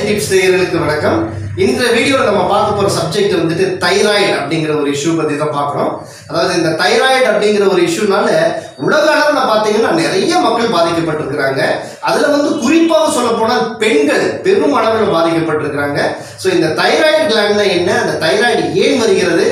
Health tips நேயர்களுக்கு வணக்கம். இந்த வீடியோவில் நம்ம பார்க்க போகிற சப்ஜெக்ட் வந்துட்டு தைராய்டு அப்படிங்கிற ஒரு இஷ்யூ பற்றி தான் பார்க்குறோம். அதாவது இந்த தைராய்டு அப்படிங்கிற ஒரு இஷ்யூனால உலக அளவில் பார்த்தீங்கன்னா நிறைய மக்கள் பாதிக்கப்பட்டிருக்கிறாங்க. அதில் வந்து குறிப்பாக சொல்லப்போனால் பெண்கள் பெரும் அளவில் பாதிக்கப்பட்டிருக்கிறாங்க. ஸோ இந்த தைராய்டு கிளாண்ட்னா என்ன? அந்த தைராய்டு ஏன் வருகிறது?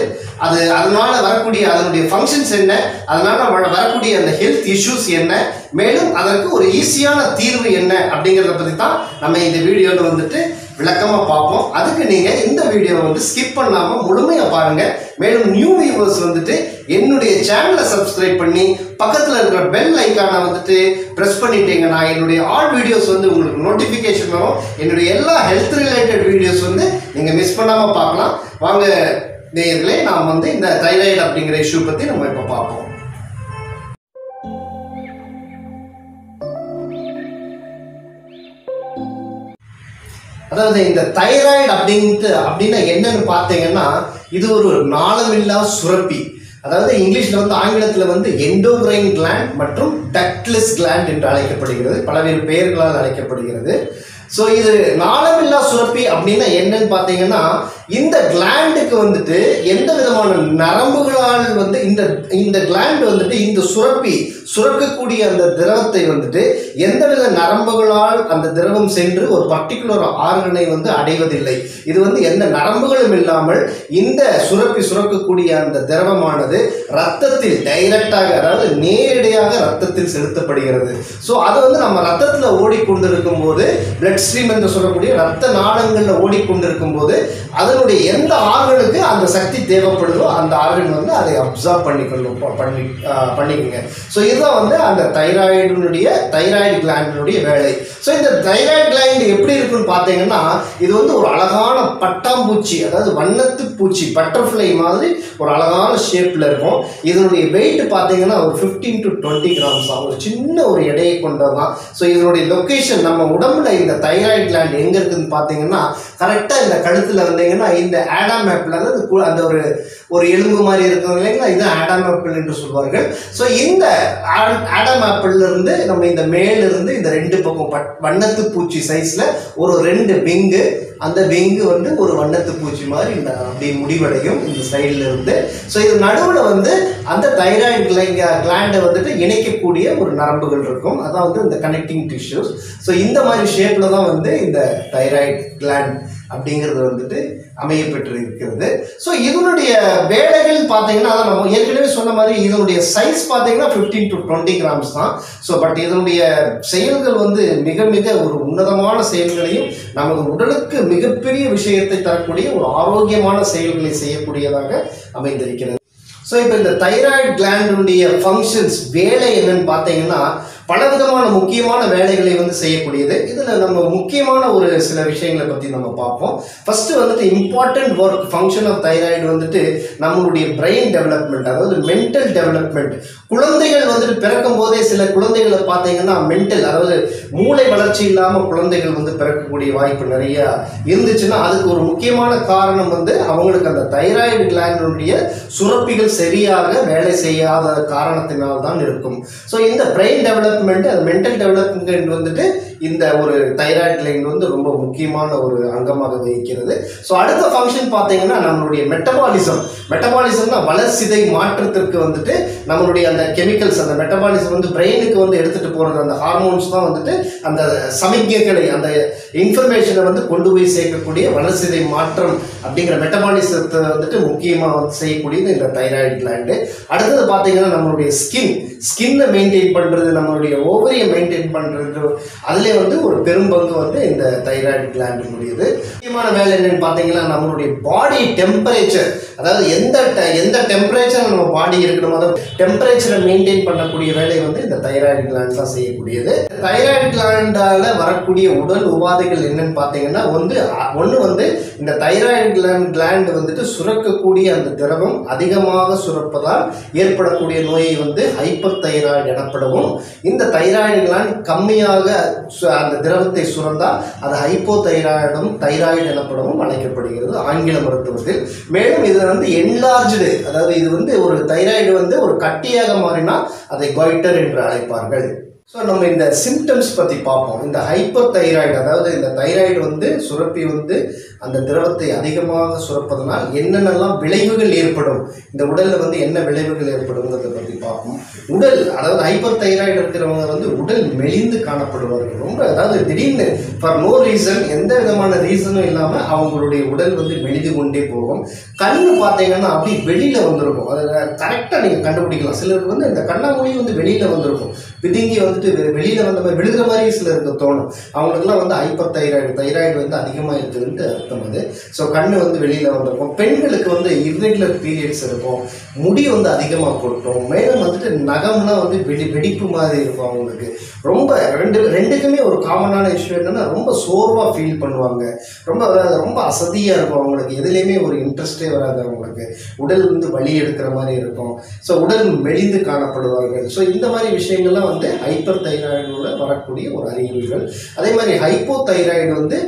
அது அதனால வரக்கூடிய அதனுடைய ஃபங்க்ஷன்ஸ் என்ன? அதனால வரக்கூடிய அந்த ஹெல்த் இஷ்யூஸ் என்ன? மேலும் அதற்கு ஒரு ஈஸியான தீர்வு என்ன? அப்படிங்கிறத பற்றி தான் நம்ம இந்த வீடியோவில் வந்துட்டு விளக்கமாக பார்ப்போம். அதுக்கு நீங்கள் இந்த வீடியோவை வந்து ஸ்கிப் பண்ணாமல் முழுமையாக பாருங்கள் மேலும் நியூ வியூவர்ஸ் வந்துட்டு என்னுடைய சேனலை சப்ஸ்கிரைப் பண்ணி பக்கத்தில் இருக்கிற பெல் ஐக்கானை வந்துட்டு ப்ரெஸ் பண்ணிட்டீங்கன்னா என்னுடைய ஆல் வீடியோஸ் வந்து உங்களுக்கு நோட்டிஃபிகேஷன் வரும். என்னுடைய எல்லா ஹெல்த் ரிலேட்டட் வீடியோஸ் வந்து நீங்கள் மிஸ் பண்ணாமல் பார்க்கலாம். வாங்க நேயர்களே நாம் வந்து இந்த தைராய்டு அப்படிங்கிற இஷ்யூ பற்றி நம்ம இப்போ பார்ப்போம். அதாவது இந்த தைராய்டு அப்படின்ட்டு அப்படின்னா என்னன்னு பார்த்தீங்கன்னா இது ஒரு நாளமில்லா சுரப்பி. அதாவது இங்கிலீஷ்ல வந்து ஆங்கிலத்தில் வந்து எண்டோக்ரைன் கிளாண்ட் மற்றும் டக்ட்லெஸ் கிளாண்ட் என்று அழைக்கப்படுகிறது. பலவேறு பெயர்களால் அழைக்கப்படுகிறது. ஸோ இது நாளமில்லா சுரப்பி அப்படின்னா என்னன்னு பார்த்தீங்கன்னா இந்த கிளாண்டுக்கு வந்துட்டு எந்த விதமான நரம்புகளால் வந்து இந்த இந்த கிளாண்ட் வந்துட்டு இந்த சுரப்பி சுரக்கக்கூடிய அந்த திரவத்தை வந்துட்டு எந்தவித நரம்புகளால் அந்த திரவம் சென்று ஒரு பர்டிகுலர் ஆர்கனை வந்து அடைவதில்லை. இது வந்து எந்த நரம்புகளும் இல்லாமல் இந்த சுரப்பி சுரக்கக்கூடிய அந்த திரவமானது ரத்தத்தில் டைரக்டாக அதாவது நேரடியாக ரத்தத்தில் செலுத்தப்படுகிறது. ஸோ அது வந்து நம்ம ரத்தத்தில் ஓடிக்கொண்டிருக்கும் போது பிளட் ஸ்ட்ரீம் என்று சொல்லக்கூடிய ரத்த நாளங்களில் ஓடிக்கொண்டிருக்கும் போது அது அதனுடைய எந்த ஆர்கனுக்கு அந்த சக்தி தேவைப்படுதோ அந்த ஆர்கன் வந்து அதை அப்சார்ப் பண்ணிக்கணும் பண்ணி பண்ணிக்கோங்க. ஸோ இதுதான் வந்து அந்த தைராய்டினுடைய தைராய்டு கிளாண்டினுடைய வேலை. ஸோ இந்த தைராய்டு கிளாண்ட் எப்படி இருக்குன்னு பார்த்தீங்கன்னா இது வந்து ஒரு அழகான பட்டாம்பூச்சி அதாவது வண்ணத்து பூச்சி பட்டர்ஃப்ளை மாதிரி ஒரு அழகான ஷேப்பில் இருக்கும். இதனுடைய வெயிட் பார்த்தீங்கன்னா ஒரு ஃபிஃப்டீன் டு டுவெண்ட்டி கிராம்ஸ் தான் ஒரு சின்ன ஒரு எடையை கொண்டதான் ஸோ இதனுடைய லொக்கேஷன் நம்ம உடம்புல இந்த தைராய்டு கிளாண்ட் எங்கே இருக்குதுன்னு பார்த்தீங்கன்னா கரெக்டாக இந்த கழுத்தில் வந்தீங்கன்னா இந்த ஆடாம் ஆப்பிள் அதாவது அந்த ஒரு ஒரு எலும்பு மாதிரி இருக்கிறது இல்லைங்களா? இது ஆடாம் ஆப்பிள் என்று சொல்வார்கள். ஸோ இந்த ஆடாம் ஆப்பிள்ல இருந்து நம்ம இந்த மேலிருந்து இந்த ரெண்டு பக்கம் பட் வண்ணத்து பூச்சி சைஸ்ல ஒரு ரெண்டு விங்கு. அந்த விங்கு வந்து ஒரு வண்ணத்து பூச்சி மாதிரி இந்த அப்படி முடிவடையும் இந்த சைடில் இருந்து. ஸோ இது நடுவில் வந்து அந்த தைராய்டு கிளாண்டை வந்துட்டு இணைக்கக்கூடிய ஒரு நரம்புகள் இருக்கும். அதான் வந்து இந்த கனெக்டிங் டிஷ்யூஸ் ஸோ இந்த மாதிரி ஷேப்பில் தான் வந்து இந்த தைராய்டு கிளாண்ட் அப்படிங்கிறது வந்துட்டு அமையப்பெற்று இருக்கிறது ஸோ இதனுடைய வேலைகள் பார்த்தீங்கன்னா அதான் நம்ம ஏற்கனவே சொன்ன மாதிரி இதனுடைய சைஸ் பார்த்தீங்கன்னா ஃபிஃப்டீன் டு டுவெண்ட்டி கிராம்ஸ் தான். ஸோ பட் இதனுடைய செயல்கள் வந்து மிக மிக ஒரு உன்னதமான செயல்களையும் நமது உடலுக்கு மிகப்பெரிய விஷயத்தை தரக்கூடிய ஒரு ஆரோக்கியமான செயல்களை செய்யக்கூடியதாக அமைந்திருக்கிறது. ஸோ இப்போ இந்த தைராய்டு கிளாண்டுடைய ஃபங்க்ஷன்ஸ் வேலை என்னன்னு பார்த்தீங்கன்னா பலவிதமான முக்கியமான வேலைகளை வந்து செய்யக்கூடியது. இதில் நம்ம முக்கியமான ஒரு சில விஷயங்களை பற்றி நம்ம பார்ப்போம். ஃபர்ஸ்ட் வந்துட்டு important work function of thyroid வந்துட்டு நம்மளுடைய பிரெயின் டெவலப்மெண்ட் அதாவது மென்டல் டெவலப்மெண்ட் குழந்தைகள் வந்துட்டு பிறக்கும் போதே சில குழந்தைகளை பார்த்தீங்கன்னா மென்டல் அதாவது மூளை வளர்ச்சி இல்லாமல் குழந்தைகள் வந்து பிறக்கக்கூடிய வாய்ப்பு நிறைய இருந்துச்சுன்னா அதுக்கு ஒரு முக்கியமான காரணம் வந்து அவங்களுக்கு அந்த தைராய்டு கிளாண்டினுடைய சுரப்பிகள் சரியாக வேலை செய்யாத காரணத்தினால் தான் இருக்கும். ஸோ இந்த பிரெயின் டெவலப்மெண்ட் அது மென்டல் டெவலப்மெண்ட் வந்துட்டு இந்த ஒரு தைராய்டு கிளைண்ட் வந்து ரொம்ப முக்கியமான ஒரு அங்கமாக வகிக்கிறது ஸோ அடுத்த ஃபங்க்ஷன் பார்த்தீங்கன்னா நம்மளுடைய மெட்டபாலிசம் மெட்டபாலிசம்னா வளர்சிதை மாற்றத்திற்கு வந்துட்டு நம்மளுடைய அந்த கெமிக்கல்ஸ் அந்த மெட்டபாலிசம் வந்து பிரெயினுக்கு வந்து எடுத்துட்டு போகிறது அந்த ஹார்மோன்ஸ் தான் வந்துட்டு அந்த சமிக்ஞைகளை அந்த இன்ஃபர்மேஷனை வந்து கொண்டு போய் சேர்க்கக்கூடிய வளர்சிதை மாற்றம் அப்படிங்கிற மெட்டபாலிசத்தை வந்துட்டு முக்கியமாக வந்து செய்யக்கூடியது இந்த தைராய்டு கிளாண்டு அடுத்தது பார்த்தீங்கன்னா நம்மளுடைய ஸ்கின் ஸ்கின்னை மெயின்டைன் பண்ணுறது நம்மளுடைய ஓவரியை மெயின்டைன் பண்ணுறது அதில் வந்து ஒரு பெரும்பங்கு வந்து இந்த தைராய்டு கிளாண்டினுடையது முக்கியமான வேலை என்னன்னு பார்த்தீங்கன்னா நம்மளுடைய பாடி டெம்பரேச்சர் அதாவது எந்த எந்த டெம்பரேச்சர் நம்ம பாடி இருக்கணுமோ அதை டெம்பரேச்சரை மெயின்டைன் பண்ணக்கூடிய வேலை வந்து இந்த தைராய்டு கிளாண்ட் தான் செய்யக்கூடியது. தைராய்டு கிளாண்டால வரக்கூடிய உடல் உபாதைகள் என்னன்னு பார்த்தீங்கன்னா வந்து ஒன்று வந்து இந்த தைராய்டு கிளாண்ட் கிளாண்ட் வந்துட்டு சுரக்கக்கூடிய அந்த திரவம் அதிகமாக சுரப்பதால் ஏற்படக்கூடிய நோயை வந்து ஹைப்பர் தைராய்டு எனப்படவும். இந்த தைராய்டு கிளாண்ட் கம்மியாக அந்த திரவத்தை சுரந்தால் அது ஹைப்போ தைராய்டும் தைராய்டு எனப்படவும் அழைக்கப்படுகிறது ஆங்கில மருத்துவத்தில். மேலும் இது வந்து என்லார்ஜ்டு அதாவது இது வந்து ஒரு தைராய்டு வந்து ஒரு கட்டியாக மாறினால் அதை கொய்டர் என்று அழைப்பார்கள். ஸோ நம்ம இந்த சிம்டம்ஸ் பற்றி பார்ப்போம். இந்த ஹைப்பர் தைராய்டு அதாவது இந்த தைராய்டு வந்து சுரப்பி வந்து அந்த திரவத்தை அதிகமாக சுரப்பதனால் என்னென்னலாம் விளைவுகள் ஏற்படும்? இந்த உடலில் வந்து என்ன விளைவுகள் ஏற்படுங்கிறத பற்றி பார்ப்போம். உடல் அதாவது ஹைப்பர் தைராய்டு இருக்கிறவங்க வந்து உடல் மெலிந்து காணப்படுவார்கள். ரொம்ப அதாவது திடீர்னு ஃபார் நோ ரீசன் எந்த விதமான ரீசனும் இல்லாமல் அவங்களுடைய உடல் வந்து மெலிந்து கொண்டே போகும். கண்ணு பார்த்தீங்கன்னா அப்படி வெளியில் வந்திருக்கும். அதை கரெக்டாக நீங்கள் கண்டுபிடிக்கலாம். சிலருக்கு வந்து இந்த கண்ணாமொழி வந்து வெளியில் வந்திருக்கும். பிதுங்கி வந்துட்டு வெ- வெளியில வந்த மாதிரி விழுகிற மாதிரி சிலருக்கு தோணும். அவங்களுக்குலாம் வந்து ஹைப்பர் தைராய்டு தைராய்டு வந்து அதிகமாக இருக்குதுன்ட்டு அர்த்தம் அது. ஸோ கண்ணு வந்து வெளியில வந்திருக்கும். பெண்களுக்கு வந்து இர்ரெகுலர் பீரியட்ஸ் இருக்கும். முடி வந்து அதிகமாக கொட்டும். மேலும் வந்துட்டு நகம்லாம் வந்து வெடி வெடிப்பு மாதிரி இருக்கும் அவங்களுக்கு. ரொம்ப ரெண்டு ரெண்டுக்குமே ஒரு காமனான விஷயம் என்னன்னா ரொம்ப சோர்வாக ஃபீல் பண்ணுவாங்க. ரொம்ப ரொம்ப அசதியாக இருக்கும் அவங்களுக்கு. எதுலேயுமே ஒரு இன்ட்ரெஸ்டே வராது அவங்களுக்கு. உடல் வந்து வலி எடுக்கிற மாதிரி இருக்கும். ஸோ உடல் மெலிந்து காணப்படுவார்கள். ஸோ இந்த மாதிரி விஷயங்கள்லாம் வந்து ஹைப்பர் தைராய்டோட வரக்கூடிய ஒரு அறிகுறிகள். அதே மாதிரி ஹைப்போ தைராய்டு வந்து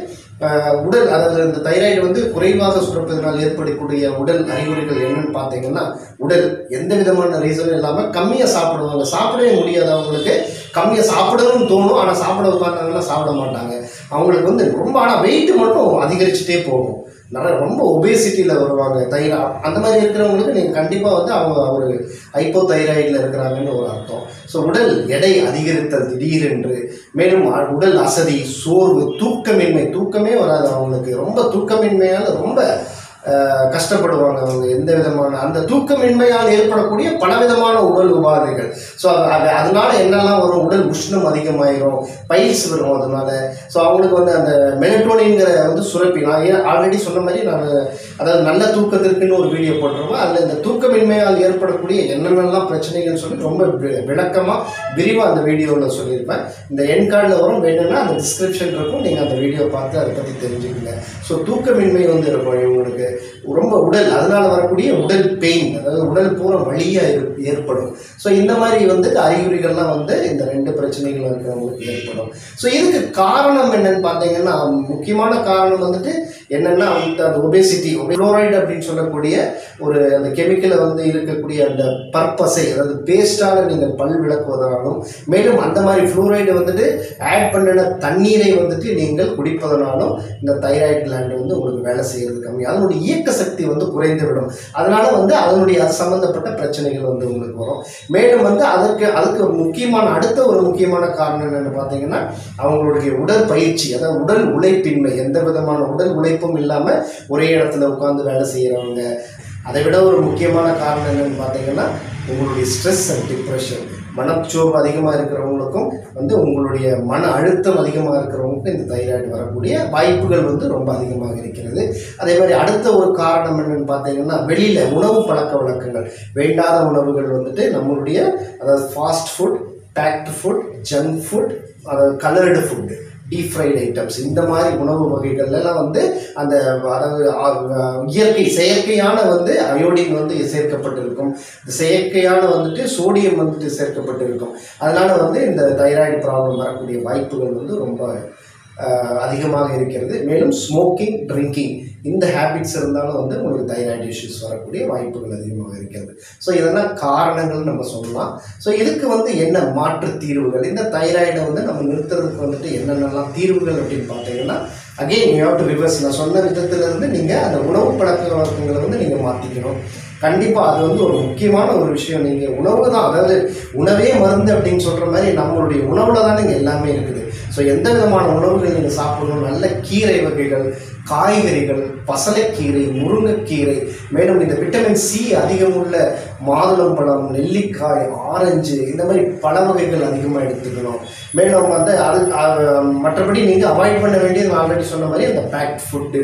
உடல் அதாவது இந்த தைராய்டு வந்து குறைவாக சுரப்பதனால் ஏற்படக்கூடிய உடல் அறிகுறிகள் என்னன்னு பார்த்தீங்கன்னா உடல். எந்த விதமான ரீசனும் இல்லாமல் கம்மியாக சாப்பிடுவாங்க. சாப்பிடவே முடியாதவங்களுக்கு கம்மியாக சாப்பிடணும்னு தோணும் ஆனால் சாப்பிட உட்காந்தாங்கன்னா சாப்பிட மாட்டாங்க. அவங்களுக்கு வந்து ரொம்ப ஆனால் வெயிட் மட்டும் அதிகரிச்சுட்டே போகும். நல்லா ரொம்ப ஒபேசிட்டியில் வருவாங்க தைரா அந்த மாதிரி இருக்கிறவங்களுக்கு நீங்கள் கண்டிப்பாக வந்து அவங்க ஒரு ஹைப்போ தைராய்டில் இருக்கிறாங்கன்னு ஒரு அர்த்தம். ஸோ உடல் எடை அதிகரித்தல் திடீரென்று மேலும் உடல் அசதி சோர்வு தூக்கமின்மை தூக்கமே வராது அவங்களுக்கு. ரொம்ப தூக்கமின்மையால் ரொம்ப கஷ்டப்படுவாங்க அவங்க எந்த விதமான அந்த தூக்கமின்மையால் ஏற்படக்கூடிய பலவிதமான உடல் உபாதைகள். ஸோ அது அதனால என்னெல்லாம் வரும்? உடல் உஷ்ணம் அதிகமாயிரும் பயிற்சி வரும் அதனால. ஸோ அவங்களுக்கு வந்து அந்த மெலட்டோனிங்கிற வந்து சுரப்பி நான் ஏன் ஆல்ரெடி சொன்ன மாதிரி நான் அதாவது நல்ல தூக்கத்திற்குன்னு ஒரு வீடியோ போட்டிருவோம் அதில் இந்த தூக்கமின்மையால் ஏற்படக்கூடிய என்னென்னலாம் பிரச்சனைகள்னு சொல்லி ரொம்ப விளக்கமாக விரிவாக அந்த வீடியோவில் சொல்லியிருப்பேன். இந்த என் கார்டில் வரும். வேணும்னா அந்த டிஸ்கிரிப்ஷன் இருக்கும். நீங்கள் அந்த வீடியோ பார்த்து அதை பற்றி தெரிஞ்சுக்கங்க. ஸோ தூக்கமின்மை வந்து இருக்கும் இவங்களுக்கு. ரொம்ப உடல் அதனால வரக்கூடிய உடல் பெயின் அதாவது உடல் பூரா வழியாக ஏற்படும். ஸோ இந்த மாதிரி வந்து அறிகுறிகள்லாம் வந்து இந்த ரெண்டு பிரச்சனைகள் இருக்கிறவங்களுக்கு ஏற்படும். ஸோ இதுக்கு காரணம் என்னன்னு பார்த்தீங்கன்னா முக்கியமான காரணம் வந்துட்டு என்னன்னா அந்த அந்த ஒபேசிட்டி குளோரைடு அப்படின்னு சொல்லக்கூடிய ஒரு அந்த கெமிக்கலை வந்து இருக்கக்கூடிய அந்த பர்பஸை அதாவது பேஸ்டாக நீங்கள் பல் விளக்குவதனாலும் மேலும் அந்த மாதிரி ஃப்ளோரைடு வந்துட்டு ஆட் பண்ணின தண்ணீரை வந்துட்டு நீங்கள் குடிப்பதனாலும் இந்த தைராய்டு கிளாண்டு வந்து உங்களுக்கு வேலை செய்யறது கம்மி. அதனுடைய இயக்க சக்தி வந்து குறைந்து விடும் அதனால வந்து அதனுடைய அது சம்பந்தப்பட்ட பிரச்சனைகள் வந்து உங்களுக்கு வரும். மேலும் வந்து அதற்கு அதுக்கு ஒரு முக்கியமான அடுத்த ஒரு முக்கியமான காரணம் என்னென்னு பார்த்தீங்கன்னா அவங்களுடைய உடற்பயிற்சி அதாவது உடல் உழைப்பின்மை எந்த விதமான உடல் உழைப்பு உழைப்பும் இல்லாமல் ஒரே இடத்துல உட்காந்து வேலை செய்கிறவங்க அதை விட ஒரு முக்கியமான காரணம் என்னென்னு பார்த்தீங்கன்னா உங்களுடைய ஸ்ட்ரெஸ் அண்ட் டிப்ரெஷன் மனச்சோர்வு அதிகமாக இருக்கிறவங்களுக்கும் வந்து உங்களுடைய மன அழுத்தம் அதிகமாக இருக்கிறவங்களுக்கும் இந்த தைராய்டு வரக்கூடிய வாய்ப்புகள் வந்து ரொம்ப அதிகமாக இருக்கிறது. அதே மாதிரி அடுத்த ஒரு காரணம் என்னென்னு பார்த்தீங்கன்னா வெளியில் உணவு பழக்க வழக்கங்கள். வேண்டாத உணவுகள் வந்துட்டு நம்மளுடைய அதாவது fast food baked food junk food அதாவது coloured food deep fried items இந்த மாதிரி உணவு வகைகள்லாம் வந்து அந்த அதாவது இயற்கை செயற்கையான வந்து அயோடின் வந்து சேர்க்கப்பட்டிருக்கும். இந்த செயற்கையான வந்துட்டு சோடியம் வந்துட்டு சேர்க்கப்பட்டிருக்கும். அதனால வந்து இந்த தைராய்டு ப்ராப்ளம் வரக்கூடிய வாய்ப்புகள் வந்து ரொம்ப அதிகமாக இருக்கிறது. மேலும் ஸ்மோக்கிங் ட்ரிங்கிங் இந்த ஹேபிட்ஸ் இருந்தாலும் வந்து உங்களுக்கு தைராய்டு இஷ்யூஸ் வரக்கூடிய வாய்ப்புகள் அதிகமாக இருக்கிறது. ஸோ இதெல்லாம் காரணங்கள் நம்ம சொல்லலாம். ஸோ இதுக்கு வந்து என்ன மாற்று தீர்வுகள்? இந்த தைராய்டை வந்து நம்ம நிறுத்துறதுக்கு வந்துட்டு என்னென்னலாம் தீர்வுகள் அப்படின்னு பார்த்தீங்கன்னா again you have to reverse நான் சொன்ன விதத்திலிருந்து நீங்கள் அந்த உணவு பழக்க வழக்கங்களை வந்து நீங்கள் மாற்றிக்கணும் கண்டிப்பாக அது வந்து ஒரு முக்கியமான ஒரு விஷயம். நீங்கள் உணவு தான் அதாவது உணவே மருந்து அப்படின்னு சொல்கிற மாதிரி நம்மளுடைய உணவில் தான் நீங்கள் எல்லாமே இருக்குது. ஸோ எந்த விதமான உணவுகள் நீங்கள் சாப்பிடணும்? நல்ல கீரை வகைகள் காய்கறிகள் பசலைக்கீரை முருங்கைக்கீரை மேலும் இந்த விட்டமின் சி அதிகமுள்ள மாதுளம்பழம் நெல்லிக்காய் ஆரஞ்சு இந்த மாதிரி பழ வகைகள் அதிகமாக எடுத்துக்கணும். மேலும் வந்து அது மற்றபடி நீங்கள் அவாய்ட் பண்ண வேண்டியது நான் ஆல்ரெடி சொன்ன மாதிரி அந்த baked food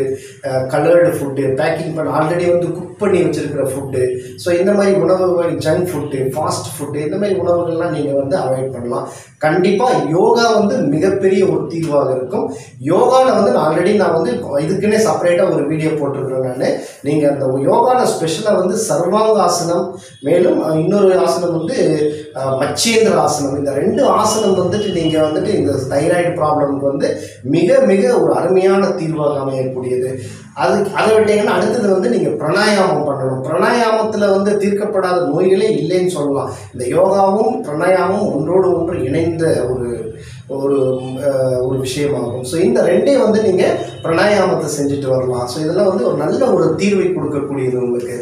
coloured food packing பண்ண ஆல்ரெடி வந்து குக் பண்ணி வச்சுருக்கிற ஃபுட்டு ஸோ இந்த மாதிரி உணவுகள் ஜங்க் ஃபுட்டு ஃபாஸ்ட் ஃபுட்டு இந்த மாதிரி உணவுகள்லாம் நீங்கள் வந்து அவாய்ட் பண்ணலாம். கண்டிப்பாக யோகா வந்து மிகப்பெரிய ஒரு தீர்வாக இருக்கும். யோகாவில் வந்து நான் ஆல்ரெடி நான் வந்து இதுக்குன்னே செப்பரேட்டாக ஒரு வீடியோ போட்டிருக்கிறேன் நான். நீங்கள் அந்த யோகாவில் ஸ்பெஷலாக வந்து சர்வாங்க ஆசனம் மேலும் இன்னொரு ஆசனம் வந்து மச்சேந்திர ஆசனம். இந்த ரெண்டு ஆசனம் வந்துட்டு நீங்கள் வந்துட்டு இந்த தைராய்டு ப்ராப்ளமுக்கு வந்து மிக மிக ஒரு அருமையான தீர்வாக அமையக்கூடியது. அது அதை விட்டீங்கன்னா அடுத்தது வந்து நீங்கள் பிராணாயாமம் பண்ணணும். பிராணாயாமத்தில் வந்து தீர்க்கப்படாத நோய்களே இல்லைன்னு சொல்லலாம். இந்த யோகாவும் பிராணாயாமம் ஒன்றோடு ஒன்று இணைந்த ஒரு ஒரு ஒரு விஷயமாகும். ஸோ இந்த ரெண்டே வந்து நீங்கள் பிராணாயாமத்தை செஞ்சுட்டு வரலாம். ஸோ இதெல்லாம் வந்து ஒரு நல்ல ஒரு தீர்வை கொடுக்கக்கூடியது உங்களுக்கு.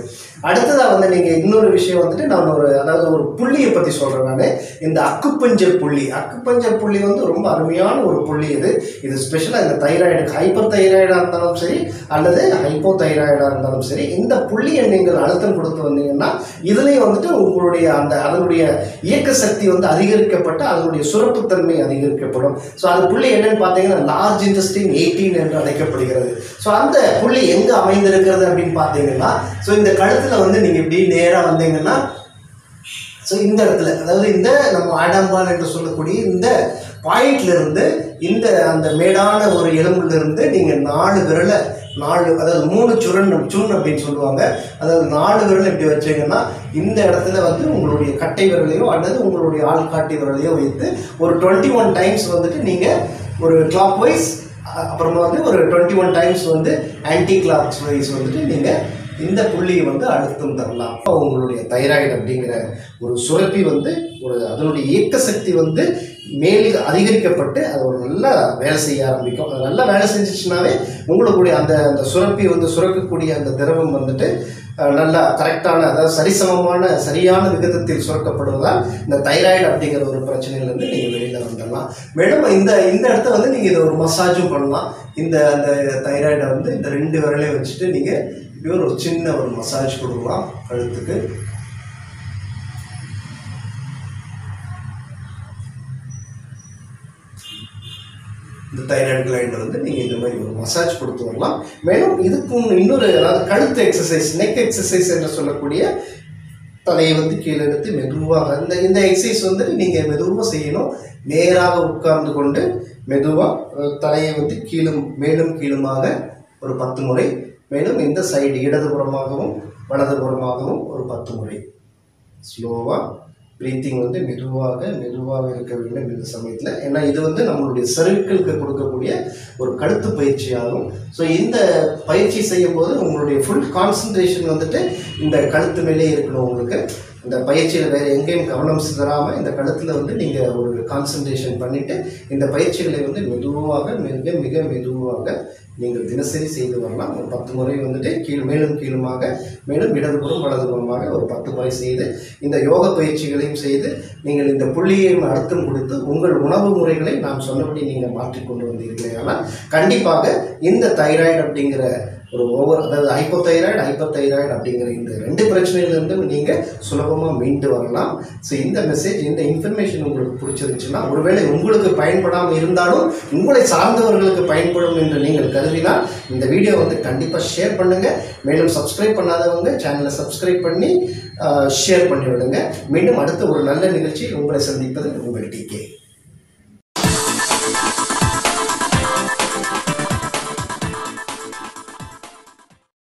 அடுத்ததாக வந்து நீங்கள் இன்னொரு விஷயம் வந்துட்டு நான் ஒரு அதாவது ஒரு புள்ளியை பற்றி சொல்கிறேன் நான். இந்த அக்குப்பஞ்சர் புள்ளி. அக்குப்பஞ்சர் புள்ளி வந்து ரொம்ப அருமையான ஒரு புள்ளி இது. இது ஸ்பெஷலாக இந்த தைராய்டு ஹைப்பர் தைராய்டாக இருந்தாலும் சரி அல்லது ஹைப்போ தைராய்டாக இருந்தாலும் சரி இந்த புள்ளியை நீங்கள் அழுத்தம் கொடுத்து வந்தீங்கன்னா இதுலேயும் வந்துட்டு உங்களுடைய அந்த அதனுடைய இயக்க சக்தி வந்து அதிகரிக்கப்பட்டு அதனுடைய சுரப்புத்தன்மை விற்கப்படும் ஸோ அந்த புள்ளி என்னன்னு பார்த்தீங்கன்னா லார்ஜ் இன்டெஸ்டின் எயிட்டீன் என்று அழைக்கப்படுகிறது. ஸோ அந்த புள்ளி எங்கே அமைந்திருக்கிறது அப்படின்னு பார்த்தீங்கன்னா ஸோ இந்த கழுத்தில் வந்து நீங்கள் இப்படி நேராக வந்தீங்கன்னா ஸோ இந்த இடத்துல அதாவது இந்த நம்ம ஆடம்பான் என்று சொல்லக்கூடிய இந்த பாயிண்ட்ல இருந்து இந்த அந்த மேடான ஒரு எலும்புலேருந்து நீங்கள் நாலு விரலை நாலு அதாவது மூணு சுரண் சுண் அப்படின்னு சொல்லுவாங்க. அதாவது நாலு விரல் இப்படி வச்சீங்கன்னா இந்த இடத்துல வந்து உங்களுடைய கட்டை விரலையோ அல்லது உங்களுடைய ஆள்காட்டி விரலையோ வைத்து ஒரு டுவெண்ட்டி ஒன் டைம்ஸ் வந்துட்டு நீங்கள் ஒரு கிளாக் வைஸ் அப்புறமா வந்து ஒரு டுவெண்ட்டி ஒன் டைம்ஸ் வந்து ஆன்டி கிளாக் வைஸ் வந்துட்டு நீங்கள் இந்த புள்ளியை வந்து அழுத்தம் தரலாம். அப்போ உங்களுடைய தைராய்டு அப்படிங்கிற ஒரு சுரப்பி வந்து ஒரு அதனுடைய இயக்க சக்தி வந்து மேல் அதிகரிக்கப்பட்டு அது ஒரு நல்லா வேலை செய்ய ஆரம்பிக்கும். அது நல்லா வேலை செஞ்சிச்சுனாவே உங்களுடைய அந்த அந்த சுரப்பி வந்து சுரக்கக்கூடிய அந்த திரவம் வந்துட்டு நல்லா கரெக்டான அதாவது சரிசமமான சரியான விகிதத்தில் சுரக்கப்படுவதால் இந்த தைராய்டு அப்படிங்கிற ஒரு பிரச்சனையிலேருந்து நீங்கள் வெளியில் வந்துடலாம். மேலும் இந்த இந்த இடத்த வந்து நீங்கள் இதை ஒரு மசாஜும் பண்ணலாம். இந்த அந்த தைராய்டை வந்து இந்த ரெண்டு விரலையும் வச்சுட்டு நீங்கள் இப்படி ஒரு சின்ன ஒரு மசாஜ் கொடுக்கலாம் கழுத்துக்கு. இந்த தைராய்டு கிளைண்ட் வந்து நீங்கள் இந்த மாதிரி ஒரு மசாஜ் கொடுத்து வரலாம். மேலும் இதுக்கு இன்னொரு அதாவது கழுத்து எக்ஸசைஸ் நெக் எக்ஸசைஸ் என்று சொல்லக்கூடிய தலையை வந்து கீழே எடுத்து மெதுவாக இந்த இந்த எக்ஸசைஸ் வந்து நீங்கள் மெதுவாக செய்யணும். நேராக உட்கார்ந்து கொண்டு மெதுவாக தலையை வந்து கீழும் மேலும் கீழுமாக ஒரு பத்து முறை. மேலும் இந்த சைடு இடதுபுறமாகவும் வலதுபுறமாகவும் ஒரு பத்து முறை. ஸ்லோவாக ப்ரீத்திங் வந்து மெதுவாக மெதுவாக இருக்க வேண்டும் இந்த சமயத்தில் ஏன்னா இது வந்து நம்மளுடைய செருக்களுக்கு கொடுக்கக்கூடிய ஒரு கழுத்து பயிற்சியாகும். ஸோ இந்த பயிற்சி செய்யும்போது உங்களுடைய ஃபுல் கான்சன்ட்ரேஷன் வந்துட்டு இந்த கழுத்து மேலே இருக்கணும் உங்களுக்கு. இந்த பயிற்சியில் வேறு எங்கேயும் கவனம் சிதறாமல் இந்த கழுத்தில் வந்து நீங்கள் ஒரு கான்சன்ட்ரேஷன் பண்ணிவிட்டு இந்த பயிற்சிகளை வந்து மெதுவாக மிக மிக மெதுவாக நீங்கள் தினசரி செய்து வரலாம். ஒரு பத்து முறை வந்துட்டு கீழ் மேலும் கீழுமாக மேலும் இடதுபுறம் வலதுபுறமாக ஒரு பத்து முறை செய்து இந்த யோக பயிற்சிகளையும் செய்து நீங்கள் இந்த புள்ளியையும் அர்த்தம் கொடுத்து உங்கள் உணவு முறைகளை நான் சொன்னபடி நீங்கள் மாற்றிக்கொண்டு வந்தீர்களே ஆனால் கண்டிப்பாக இந்த தைராய்டு அப்படிங்கிற ஒரு ஓவர் அதாவது ஹைப்போதைராய்டு ஹைப்பர்தைராய்டு அப்படிங்கிற இந்த ரெண்டு பிரச்சனையிலிருந்து நீங்கள் சுலபமாக மீண்டு வரலாம். ஸோ இந்த மெசேஜ் இந்த இன்ஃபர்மேஷன் உங்களுக்கு பிடிச்சிருந்துச்சுன்னா ஒருவேளை உங்களுக்கு பயன்படாமல் இருந்தாலும் உங்களை சார்ந்தவர்களுக்கு பயன்படும் என்று நீங்கள் கருதினால் இந்த வீடியோ வந்து கண்டிப்பாக ஷேர் பண்ணுங்கள் மேலும் சப்ஸ்கிரைப் பண்ணாதவங்க சேனலை சப்ஸ்கிரைப் பண்ணி ஷேர் பண்ணிவிடுங்க. மீண்டும் அடுத்த ஒரு நல்ல நிகழ்ச்சி உங்களை சந்திப்பது உங்கள் டிகே